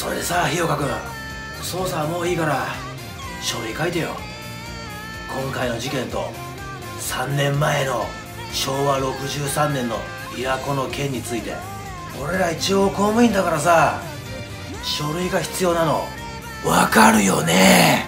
それでさ日岡君。捜査はもういいから書類書いてよ。今回の事件と3年前の昭和63年の琵琶湖の件について。俺ら一応公務員だからさ書類が必要なの。分かるよね？